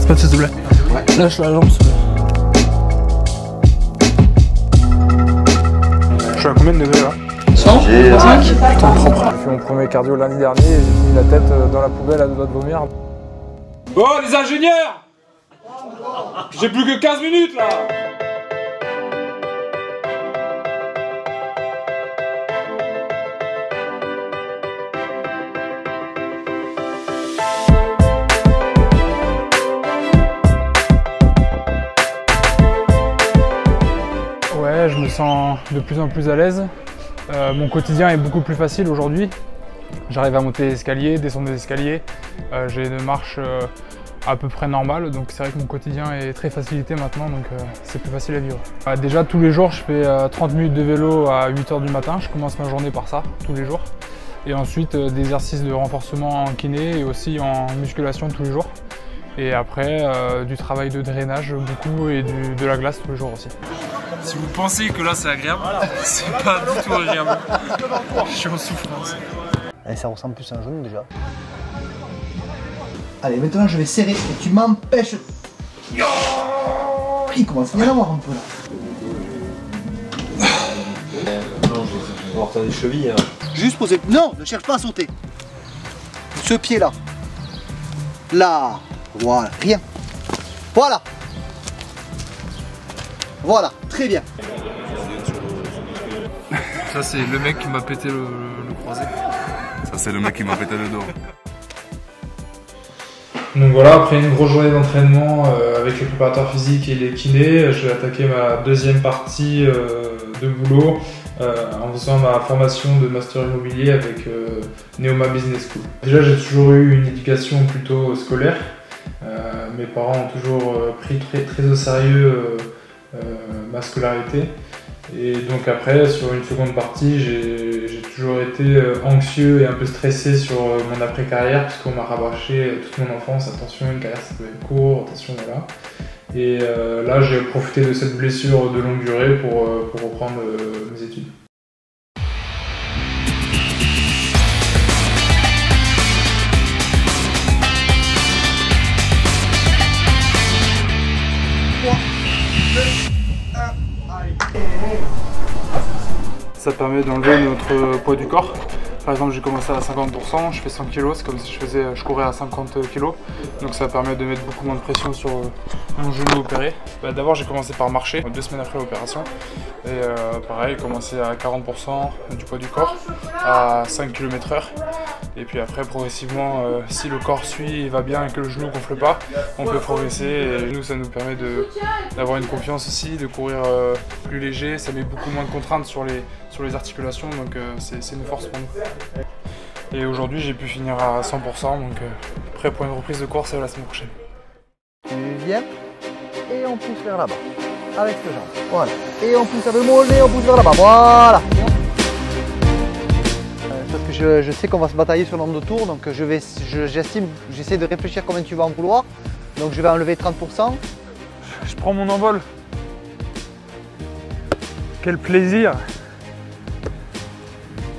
Lâche pas s'il te plaît. Lâche la jambe s'il te plaît. Je suis à combien de degrés là 100 5 J'ai fait mon premier cardio lundi dernier et j'ai mis la tête euh, dans la poubelle à deux doigts de vomir. Oh les ingénieurs J'ai plus que 15 minutes là sens de plus en plus à l'aise. Euh, mon quotidien est beaucoup plus facile aujourd'hui. J'arrive à monter les escaliers, descendre des escaliers. Euh, J'ai une marche euh, à peu près normale, donc c'est vrai que mon quotidien est très facilité maintenant, donc c'est plus facile à vivre. Déjà tous les jours, je fais euh, 30 minutes de vélo à 8h du matin. Je commence ma journée par ça, tous les jours. Et ensuite des exercices de renforcement en kiné et aussi en musculation tous les jours. Et après, euh, du travail de drainage beaucoup et du- de la glace tous les jours aussi. Si vous pensez que là c'est agréable, c'est pas du tout agréable. Je suis en souffrance. Eh, ça ressemble plus à un genou déjà. Allez, maintenant je vais serrer et tu m'empêches. Il commence à y en avoir un peu là. Alors t'as des chevilles. Hein. Juste poser. Non, ne cherche pas à sauter. Ce pied là. Là. Voilà, rien. Voilà. Voilà, très bien. Ça c'est le mec qui m'a pété le, le croisé. Ça, c'est le mec qui m'a pété le dos. Donc voilà, après une grosse journée d'entraînement euh, avec les préparateurs physiques et les kinés, je vais attaquer ma deuxième partie euh, de boulot euh, en faisant ma formation de master immobilier avec euh, Neoma Business School. Déjà, j'ai toujours eu une éducation plutôt scolaire. Euh, mes parents ont toujours euh, pris très, au sérieux euh, ma scolarité. Et donc après, sur une seconde partie, j'ai toujours été anxieux et un peu stressé sur mon après-carrière, puisqu'on m'a rabâché toute mon enfance, attention, une carrière ça peut être court, attention, voilà. Et là, j'ai profité de cette blessure de longue durée pour, reprendre mes études. Ça permet d'enlever notre poids du corps. Par exemple, j'ai commencé à 50%, je fais 100 kg, c'est comme si je, faisais, je courais à 50 kg. Donc ça permet de mettre beaucoup moins de pression sur euh, mon genou opéré. Bah, D'abord, j'ai commencé par marcher deux semaines après l'opération. Et euh, pareil, commencé à 40% du poids du corps, à 5 km/h. Et puis après, progressivement, euh, si le corps suit et va bien et que le genou ne gonfle pas, on peut progresser. Et nous, ça nous permet d'avoir une confiance aussi, de courir euh, plus léger. Ça met beaucoup moins de contraintes sur les, sur les articulations, donc euh, c'est une force pour nous. Et aujourd'hui, j'ai pu finir à 100%, donc prêt pour une reprise de course la semaine prochaine. Tu viens et on pousse vers là-bas. Avec cette jambe. Voilà. Et on pousse avec le mollet, on pousse vers là-bas. Voilà. Parce que je, je sais qu'on va se batailler sur le nombre de tours, donc je vais, je- j'estime, j'essaie de réfléchir combien tu vas en vouloir. Donc je vais enlever 30%. Je prends mon envol. Quel plaisir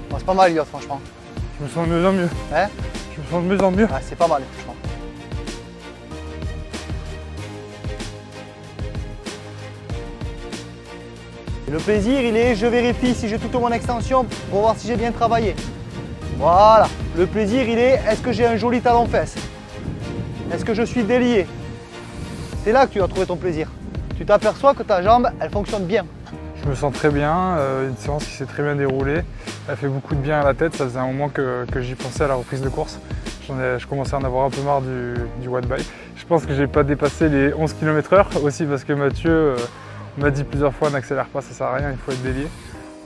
Bon, c'est pas mal, Eliott, franchement. Je me sens de mieux en mieux. Hein? Je me sens de mieux en mieux. Ouais, c'est pas mal, franchement. Le plaisir, il est, je vérifie si j'ai toute mon extension pour voir si j'ai bien travaillé. Voilà. Le plaisir, il est, est-ce que j'ai un joli talon fesse Est-ce que je suis délié? C'est là que tu vas trouver ton plaisir. Tu t'aperçois que ta jambe, elle fonctionne bien. Je me sens très bien, euh, une séance qui s'est très bien déroulée. Elle fait beaucoup de bien à la tête, ça faisait un moment que, j'y pensais à la reprise de course. Je commençais à en avoir un peu marre du, du bike. Je pense que j'ai pas dépassé les 11 km/h aussi parce que Mathieu euh, m'a dit plusieurs fois n'accélère pas, ça sert à rien, il faut être délié.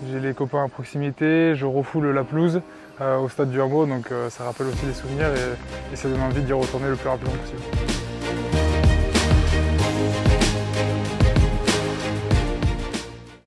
J'ai les copains à proximité, je refoule la pelouse au stade du Hameau, donc euh, ça rappelle aussi les souvenirs et ça donne envie d'y retourner le plus rapidement possible.